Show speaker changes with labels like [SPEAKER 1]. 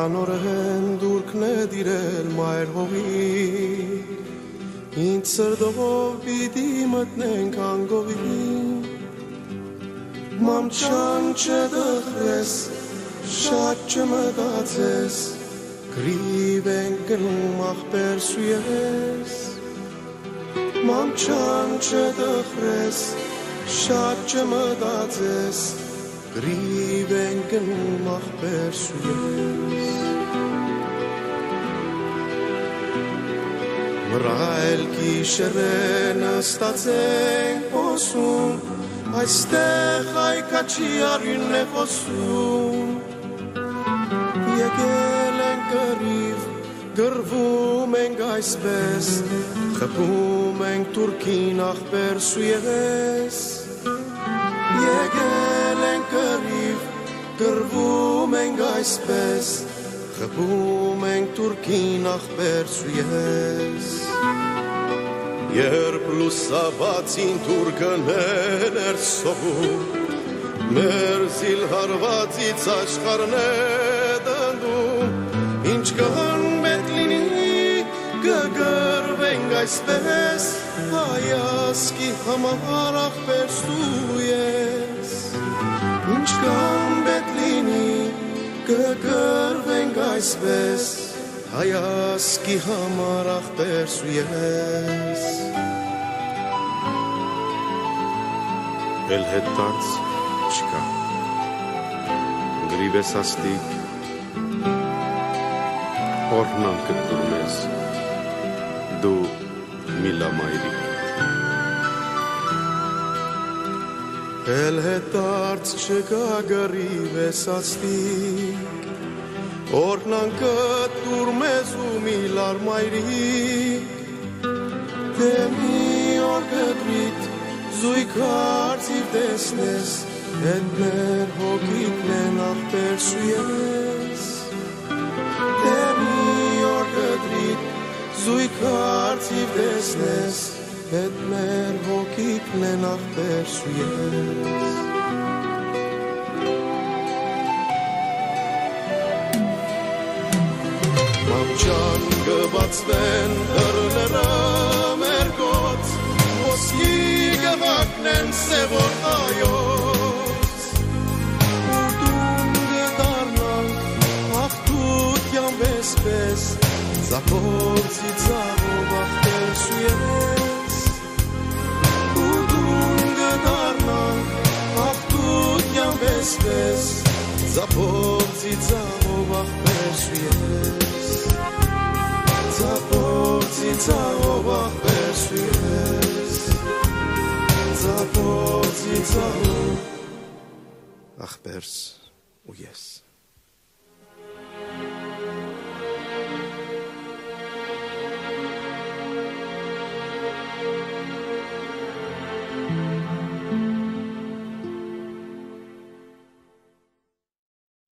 [SPEAKER 1] անորեն դուրքն է դիրել մայր հողի ինձ սրդով պիտի մտնենք անգովի մամչան չդխրես շատ չմտածես գրիվ են գնում ախպեր սույես մամչան չդխրես շատ չմտածես Գրիվ են գնում ախպեր սուրես Մռայլ կիշերեն ստացենք ոսում Այստեղ հայկաչի արյունն է խոսում Եկել են գրիվ գրվում ենք այսպես Խփում ենք Թուրքին ախպեր սուեղես գրվում ենք այսպես, խփում ենք Թուրքին ախպերս ու ես։ Երբ լուսաբացին Թուրքներ էր սողում, մեր զիլ հարվածից աշխարհն է դանդում, ինչ կան մետ լինի, կգրվենք այսպես, հայասկի համար ախպերս ու այսպես հայասկի համար աղբեր սույես Էլ հետ տարց չկա գրիվես աստիկ օրհնան կտուր մեզ դու միլամայրիկ Էլ հետարց չկա գրիվես աստիկ Օրնանկը տուր մեզ ու միլար մայրիկ Թե մի օր գտրիտ զույք հարցիվ տեսնես Հետ մեր հոգիքն են աղբեր շույես Թե մի օր գտրիտ զույք հարցիվ տեսնես Հետ մեր հոգիքն են աղբեր շույես Wenn örlerim er Gott, was je gewagnen se vor ajot. Und ungedarnal, ach tut jam bes bes, za porci zavu vachtel suyes. Und ungedarnal, ach tut jam bes bes, za porci zavu Ach, Bers, oh yes.